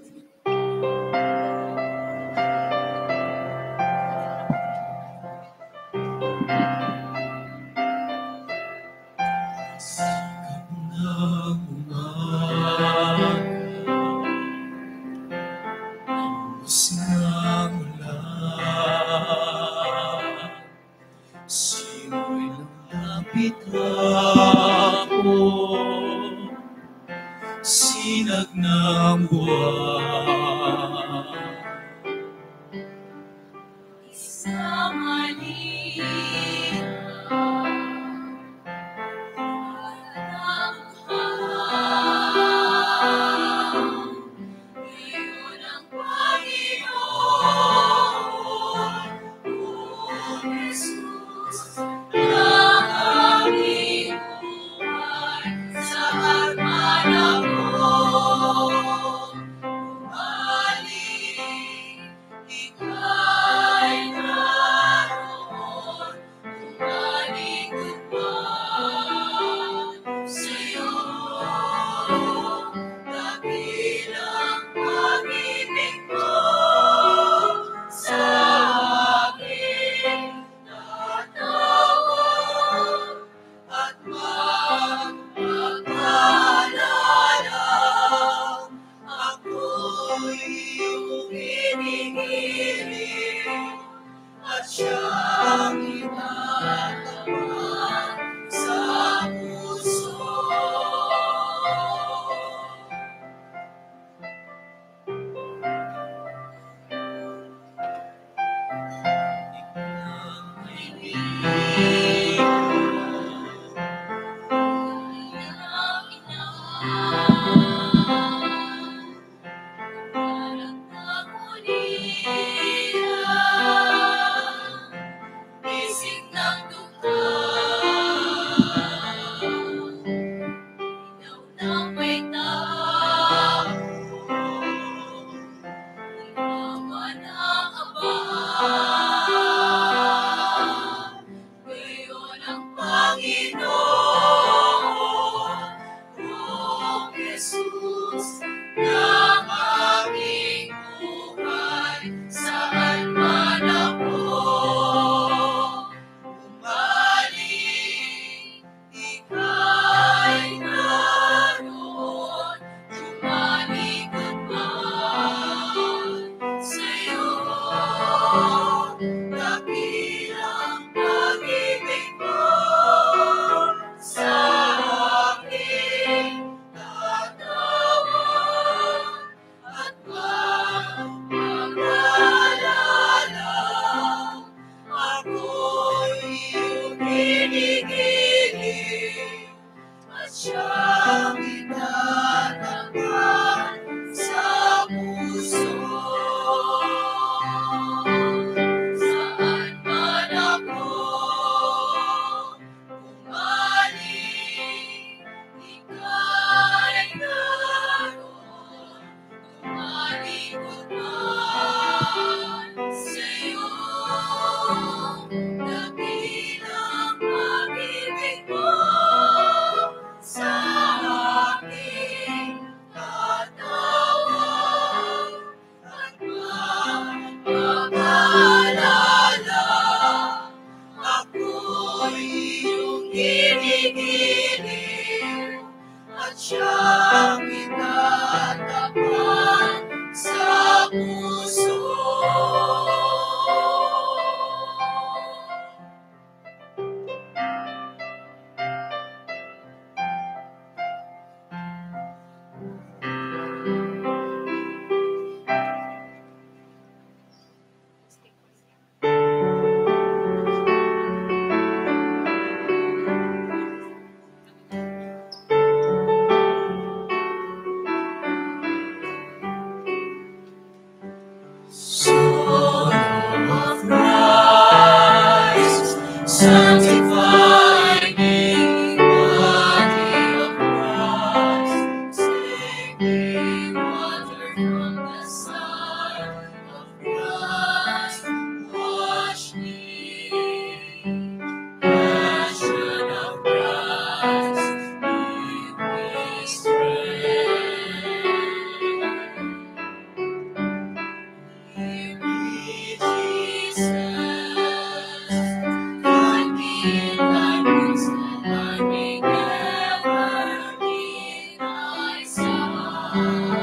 Thank you.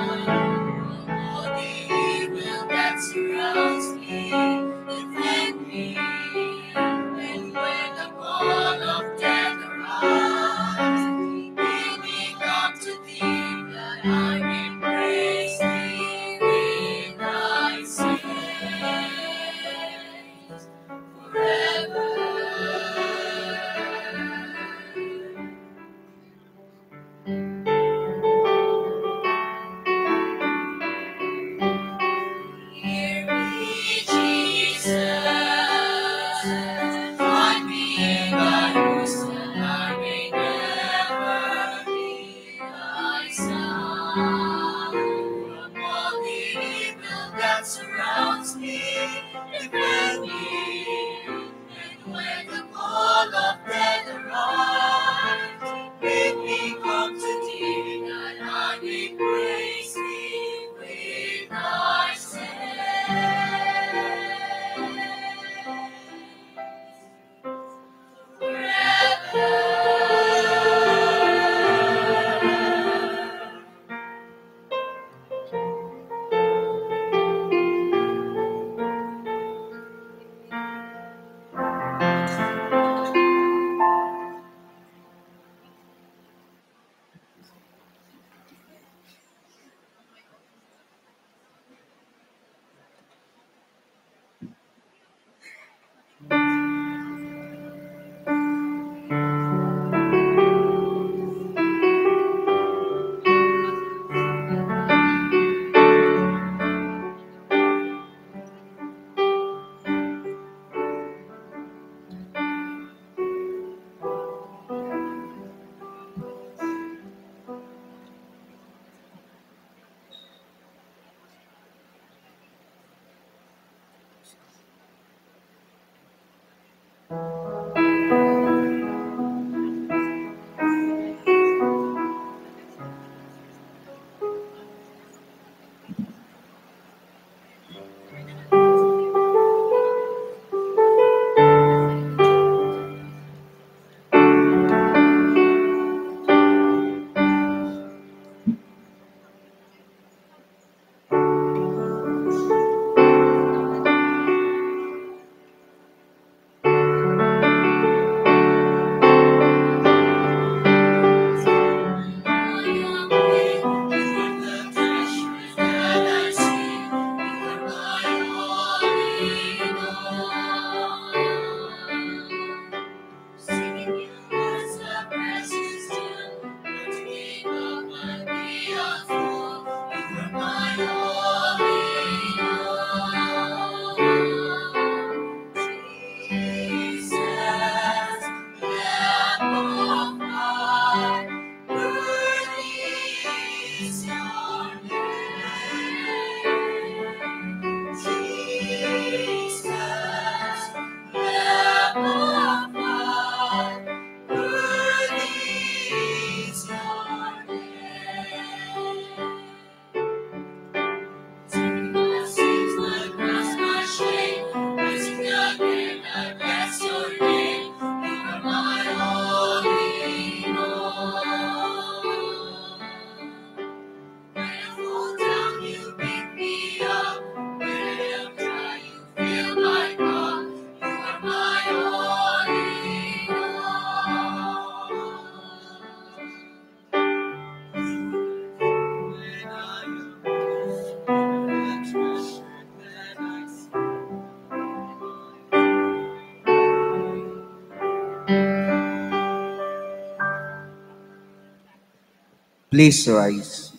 Please rise.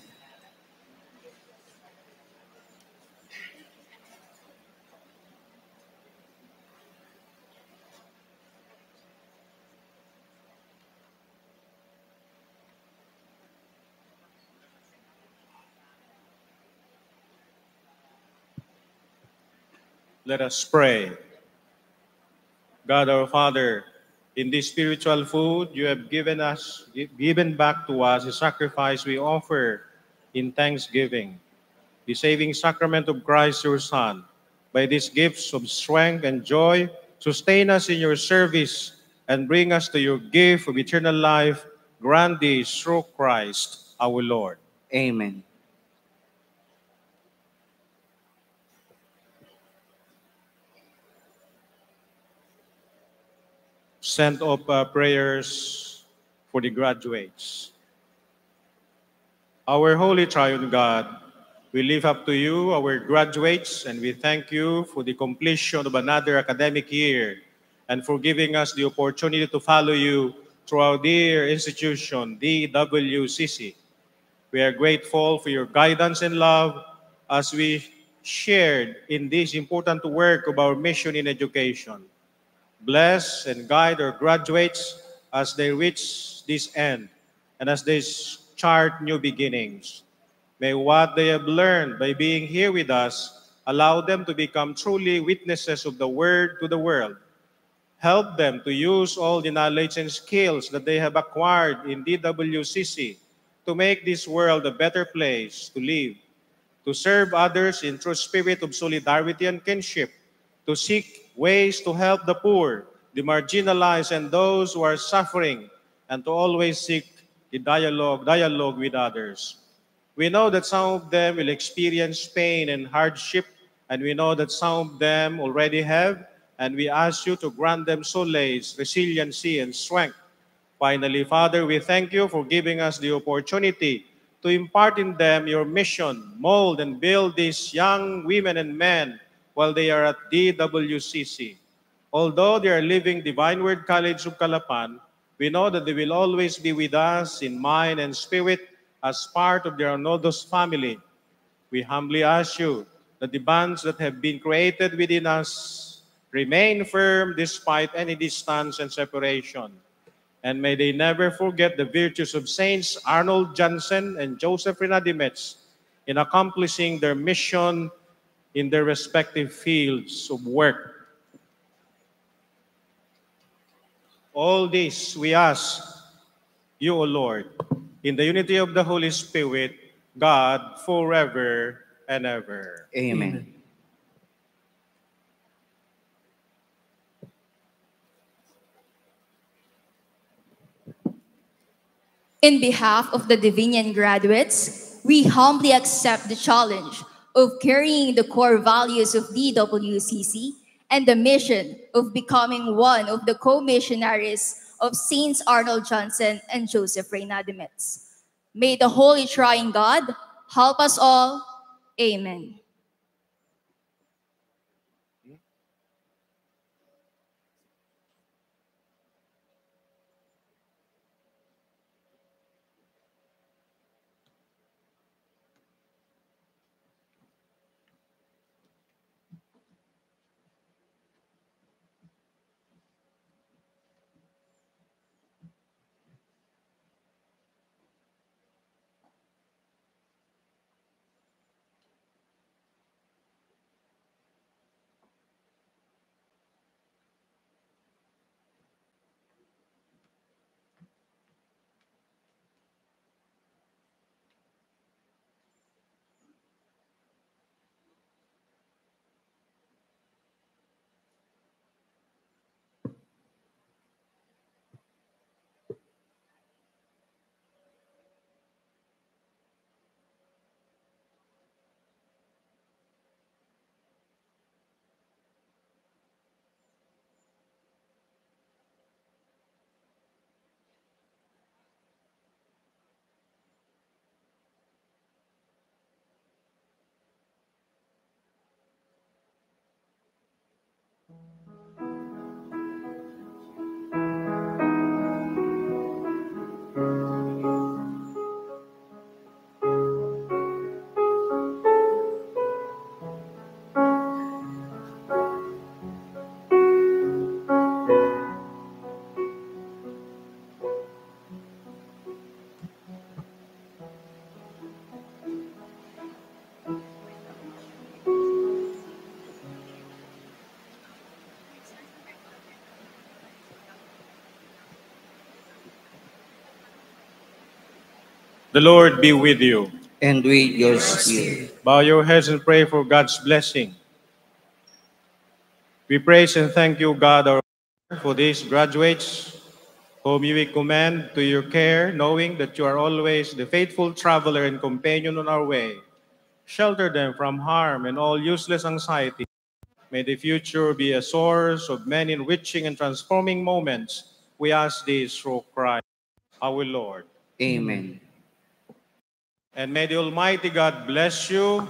Let us pray. God our Father, in this spiritual food you have given us, given back to us a sacrifice we offer in thanksgiving, the saving sacrament of Christ your Son. By these gifts of strength and joy, sustain us in your service and bring us to your gift of eternal life. Grant this through Christ our Lord. Amen. Send up uh, prayers for the graduates. Our Holy Triune God, we lift up to you our graduates and we thank you for the completion of another academic year and for giving us the opportunity to follow you through our dear institution, DWCC. We are grateful for your guidance and love as we shared in this important work of our mission in education. Bless and guide our graduates as they reach this end and as they chart new beginnings. May what they have learned by being here with us allow them to become truly witnesses of the Word to the world. Help them to use all the knowledge and skills that they have acquired in DWCC to make this world a better place to live, to serve others in true spirit of solidarity and kinship, to seek ways to help the poor, the marginalized, and those who are suffering, and to always seek the dialogue, dialogue with others. We know that some of them will experience pain and hardship, and we know that some of them already have, and we ask you to grant them solace, resiliency, and strength. Finally, Father, we thank you for giving us the opportunity to impart in them your mission, mold and build these young women and men while they are at DWCC. Although they are leaving Divine Word College of Calapan, we know that they will always be with us in mind and spirit as part of their Nodos family. We humbly ask you that the bonds that have been created within us remain firm despite any distance and separation. And may they never forget the virtues of Saints Arnold Johnson and Joseph Renadimetz in accomplishing their mission in their respective fields of work. All this we ask you, O Lord, in the unity of the Holy Spirit, God, forever and ever. Amen. In behalf of the Divinian graduates, we humbly accept the challenge of carrying the core values of DWCC and the mission of becoming one of the co-missionaries of Saints Arnold Johnson and Joseph Reynadimitz. May the Holy Trying God help us all. Amen. The Lord be with you. And with your spirit. Bow your heads and pray for God's blessing. We praise and thank you, God, our for these graduates whom you commend to your care, knowing that you are always the faithful traveler and companion on our way. Shelter them from harm and all useless anxiety. May the future be a source of many enriching and transforming moments. We ask this through Christ, our Lord. Amen. And may the Almighty God bless you,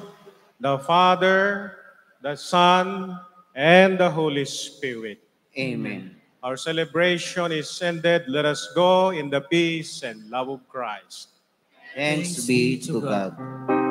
the Father, the Son, and the Holy Spirit. Amen. Our celebration is ended. Let us go in the peace and love of Christ. Thanks be to God.